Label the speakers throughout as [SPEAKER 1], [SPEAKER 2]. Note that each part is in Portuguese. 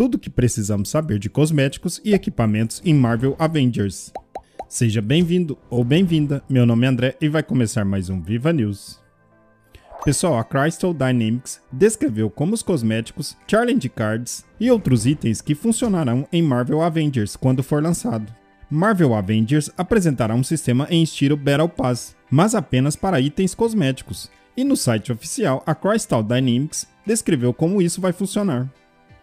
[SPEAKER 1] tudo o que precisamos saber de cosméticos e equipamentos em Marvel Avengers. Seja bem-vindo ou bem-vinda, meu nome é André e vai começar mais um Viva News. Pessoal, a Crystal Dynamics descreveu como os cosméticos, challenge cards e outros itens que funcionarão em Marvel Avengers quando for lançado. Marvel Avengers apresentará um sistema em estilo Battle Pass, mas apenas para itens cosméticos, e no site oficial a Crystal Dynamics descreveu como isso vai funcionar.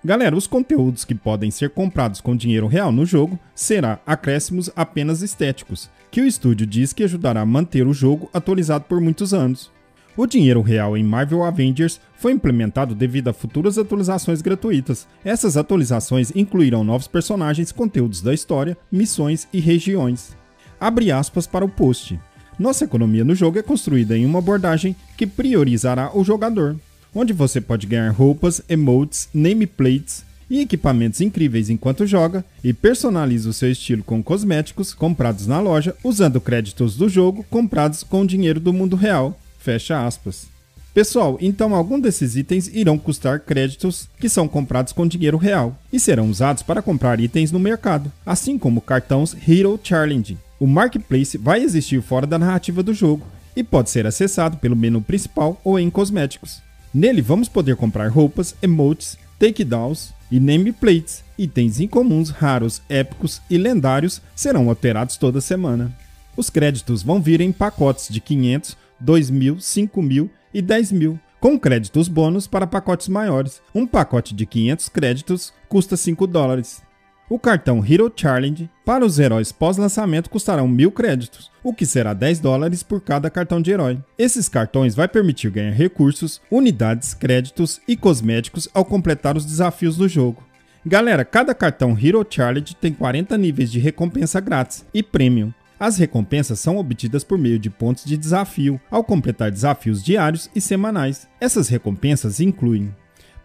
[SPEAKER 1] Galera, os conteúdos que podem ser comprados com dinheiro real no jogo será acréscimos apenas estéticos, que o estúdio diz que ajudará a manter o jogo atualizado por muitos anos. O dinheiro real em Marvel Avengers foi implementado devido a futuras atualizações gratuitas. Essas atualizações incluirão novos personagens, conteúdos da história, missões e regiões. Abre aspas para o post. Nossa economia no jogo é construída em uma abordagem que priorizará o jogador, onde você pode ganhar roupas, emotes, nameplates e equipamentos incríveis enquanto joga e personaliza o seu estilo com cosméticos comprados na loja usando créditos do jogo comprados com dinheiro do mundo real Fecha aspas. Pessoal, então algum desses itens irão custar créditos que são comprados com dinheiro real e serão usados para comprar itens no mercado, assim como cartões Hero Challenge. O marketplace vai existir fora da narrativa do jogo e pode ser acessado pelo menu principal ou em cosméticos. Nele vamos poder comprar roupas, emotes, takedowns e nameplates. Itens incomuns, raros, épicos e lendários serão alterados toda semana. Os créditos vão vir em pacotes de 500 2 mil, 5 mil e 10 mil, com créditos bônus para pacotes maiores. Um pacote de 500 créditos custa 5 dólares. O cartão Hero Challenge para os heróis pós-lançamento custarão mil créditos, o que será 10 dólares por cada cartão de herói. Esses cartões vai permitir ganhar recursos, unidades, créditos e cosméticos ao completar os desafios do jogo. Galera, cada cartão Hero Challenge tem 40 níveis de recompensa grátis e premium, as recompensas são obtidas por meio de pontos de desafio, ao completar desafios diários e semanais. Essas recompensas incluem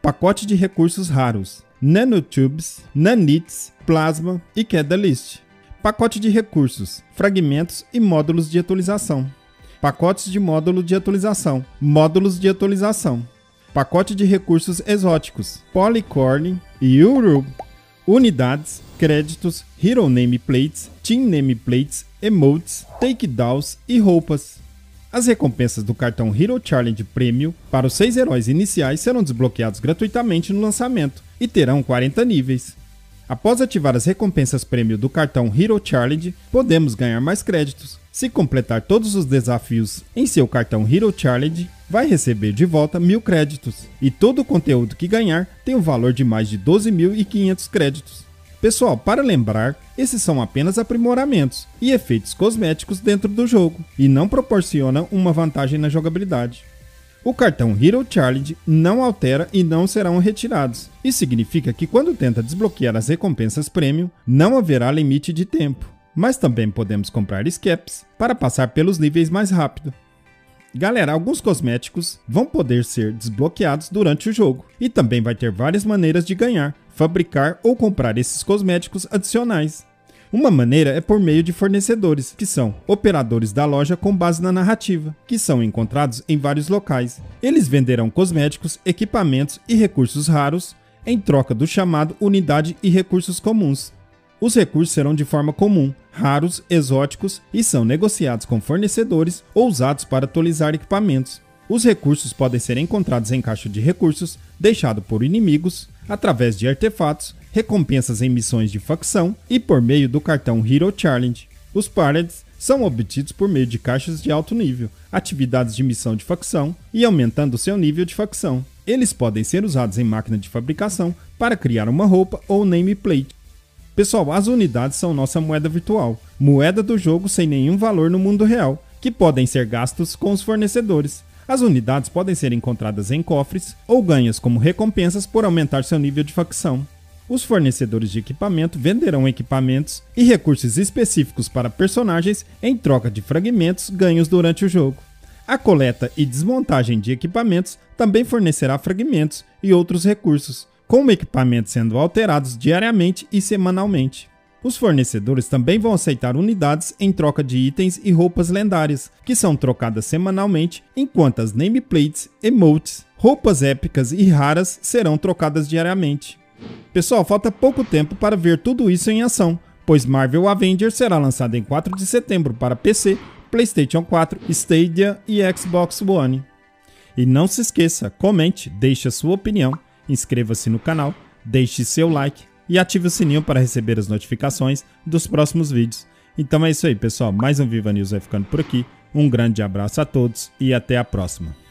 [SPEAKER 1] pacote de recursos raros, nanotubes, nanites, plasma e List, pacote de recursos, fragmentos e módulos de atualização, pacotes de módulo de atualização, módulos de atualização, pacote de recursos exóticos, Polycorn e Uru, unidades, créditos, Hero Nameplates, Team Nameplates emotes, takedowns e roupas. As recompensas do cartão Hero Challenge Premium para os seis heróis iniciais serão desbloqueados gratuitamente no lançamento e terão 40 níveis. Após ativar as recompensas prêmio do cartão Hero Challenge, podemos ganhar mais créditos. Se completar todos os desafios em seu cartão Hero Challenge, vai receber de volta mil créditos. E todo o conteúdo que ganhar tem o um valor de mais de 12.500 créditos. Pessoal, para lembrar, esses são apenas aprimoramentos e efeitos cosméticos dentro do jogo e não proporcionam uma vantagem na jogabilidade. O cartão Hero Challenge não altera e não serão retirados. Isso significa que quando tenta desbloquear as recompensas Premium, não haverá limite de tempo. Mas também podemos comprar escapes para passar pelos níveis mais rápido. Galera, alguns cosméticos vão poder ser desbloqueados durante o jogo e também vai ter várias maneiras de ganhar, fabricar ou comprar esses cosméticos adicionais. Uma maneira é por meio de fornecedores, que são operadores da loja com base na narrativa, que são encontrados em vários locais. Eles venderão cosméticos, equipamentos e recursos raros em troca do chamado unidade e recursos comuns. Os recursos serão de forma comum, raros, exóticos e são negociados com fornecedores ou usados para atualizar equipamentos. Os recursos podem ser encontrados em caixa de recursos deixado por inimigos, através de artefatos, recompensas em missões de facção e por meio do cartão Hero Challenge. Os parades são obtidos por meio de caixas de alto nível, atividades de missão de facção e aumentando seu nível de facção. Eles podem ser usados em máquina de fabricação para criar uma roupa ou nameplate. Pessoal, as unidades são nossa moeda virtual, moeda do jogo sem nenhum valor no mundo real, que podem ser gastos com os fornecedores. As unidades podem ser encontradas em cofres ou ganhas como recompensas por aumentar seu nível de facção. Os fornecedores de equipamento venderão equipamentos e recursos específicos para personagens em troca de fragmentos ganhos durante o jogo. A coleta e desmontagem de equipamentos também fornecerá fragmentos e outros recursos, com o equipamento sendo alterados diariamente e semanalmente. Os fornecedores também vão aceitar unidades em troca de itens e roupas lendárias, que são trocadas semanalmente, enquanto as nameplates, emotes, roupas épicas e raras serão trocadas diariamente. Pessoal, falta pouco tempo para ver tudo isso em ação, pois Marvel Avengers será lançado em 4 de setembro para PC, PlayStation 4, Stadia e Xbox One. E não se esqueça, comente, deixe a sua opinião, inscreva-se no canal, deixe seu like e ative o sininho para receber as notificações dos próximos vídeos. Então é isso aí, pessoal. Mais um Viva News vai ficando por aqui. Um grande abraço a todos e até a próxima.